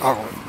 All right.